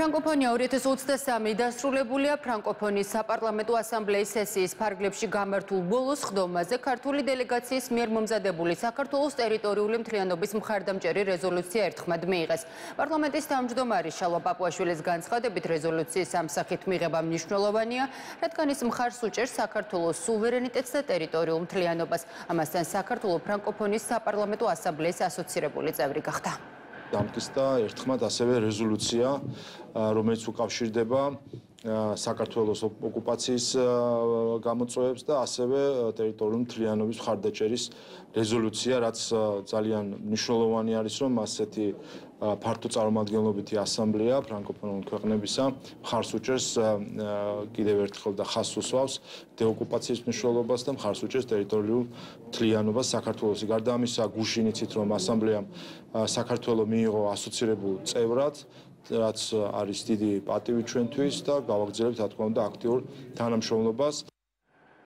ფრანკოფონია 2023 დასრულებულია ფრანკოფონის საპარლამენტო ასამბლეის სესიის ფარგლებში გამართულ ბოლოს ხდომაზე ქართული დელეგაციის მიერ მომზადებული საქართველოს ტერიტორიული მთლიანობის მხარდამჭერი რეზოლუცია ერთხმად მიიღეს. პარლამენტის თავმჯდომარე შალვა პაპუაშვილის განცხადებით რეზოლუციის სამსახით მიღება მნიშვნელოვანია, რადგან ის მხარს უჭერს საქართველოს სუვერენიტეტს და ტერიტორიულ მთლიანობას. ამასთან საქართველოს ფრანკოფონის საპარლამენტო ასამბლეის ასოცირებული წევრი გახდა. დამტკიცდა ერთხმად ასევე რეზოლუცია, რომელიც უკავშირდება საქართველოს ოკუპაციის გამოწვევებს და ასევე ტერიტორიული მთლიანობის მხარდაჭერის რეზოლუცია, რაც ძალიან მნიშვნელოვანი არის, რომ ასეთი ფართო წარმომადგენლობითი ასამბლეა ფრანკოფონური ქვეყნებისა მხარს უჭერს კიდევ ერთხელ და ხას უსვავს დეოკუპაციის მნიშვნელობას და მხარს უჭერს ტერიტორიულ მთლიანობას საქართველოსი. გარდა ამისა, გუშინ იცით, რომ ასამბლეამ საქართველოს მიიღო ასოცირებულ წევრად რაც არის დიდი პატივი ჩვენთვის და გავაგზავნებთ რა თქმა უნდა აქტიურ თანამშრომლობას